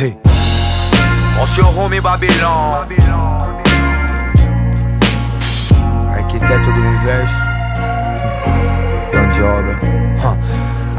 Hey. Seu rumo em Babilão. Arquiteto do universo. Peão de obra.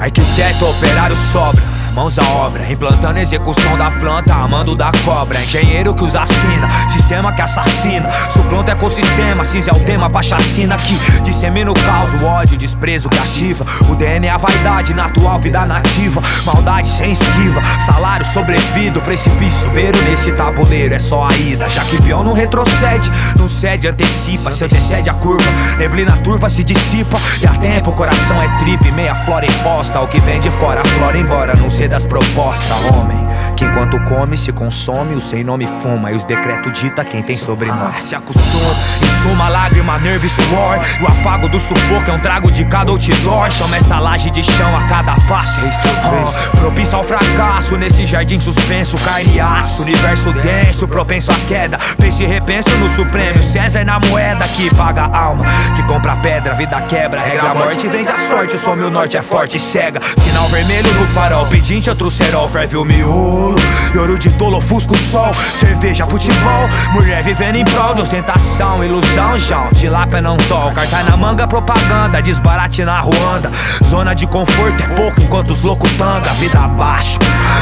Arquiteto, operário sobra mãos à obra, implantando a execução da planta, amando da cobra. Engenheiro que os assina, sistema que assassina. Suplanta ecossistema, cinza é o tema pra chacina que dissemina o caos, o ódio, o desprezo que ativa. O DNA, vaidade, natural, vida nativa. Maldade sem esquiva, salário sobrevido, precipício. Beiro nesse tabuleiro é só a ida. Já que peão não retrocede, não cede, antecipa. Se antecede a curva, neblina turva se dissipa. E a tempo, o coração é trip, meia flora imposta. O que vem de fora, flora embora, não sei das propostas, homem. Que enquanto come, se consome, o sem nome fuma. E os decretos dita quem tem sobrenome. Ah, se acostuma, em suma, lágrima, nervo e suor. O afago do sufoco é um trago de cada outdoor. Chama essa laje de chão a cada passo. Oh, propício ao fracasso, nesse jardim suspenso, carne e aço. Universo denso, propenso à queda. Pense e repenso no Supremo. César na moeda que paga a alma. Que compra pedra, vida quebra. Regra a morte, vende a sorte. Some o norte é forte e cega. Sinal vermelho no farol, pedinte outro cerol. Ferve o miolo E ouro de tolo, ofusca o sol. Cerveja, futebol. Mulher vivendo em prol de ostentação Ilusão, João. Tilápia não sol. Cartaz na manga, propaganda. Desbarate na Ruanda. Zona de conforto é pouco enquanto os loucos tanga Vida abaixo.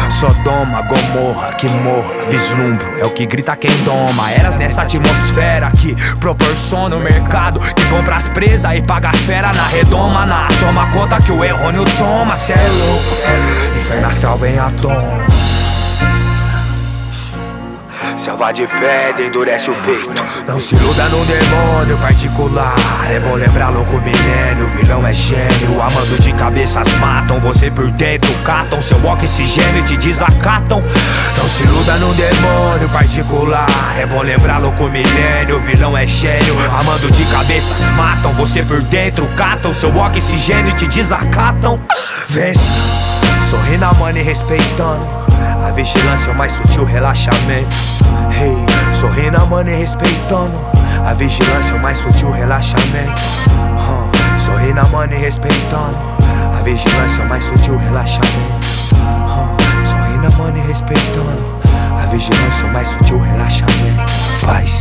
Sodoma, Gomorra, que morra. Vislumbro, é o que grita quem doma. Eras nessa atmosfera que proporciona o mercado. Que compra as presas e paga as feras na redoma. Na soma conta que o errôneo toma. Cê é louco, inferno astral vem à tona Selva de pedra endurece o peito. Não se iluda no demônio particular. É bom lembrar louco minério vilão é gênio. Amando de cabeças matam. Você por dentro catam. Seu oxigênio te desacatam. Não se iluda no demônio particular. É bom lembrar louco milênio. O vilão é gênio. Amando de cabeças matam. Você por dentro catam. Seu oxigênio te desacatam. Vence Sorri na mano e respeitando a vigilância é o mais sutil relaxamento. Hey, sorrindo a mano e respeitando. A vigilância é o mais sutil relaxamento. Uh, sorrindo a mano e respeitando. A vigilância é o mais sutil relaxamento. Uh, sorrindo a mano e respeitando. A vigilância é o mais sutil relaxamento. Faz.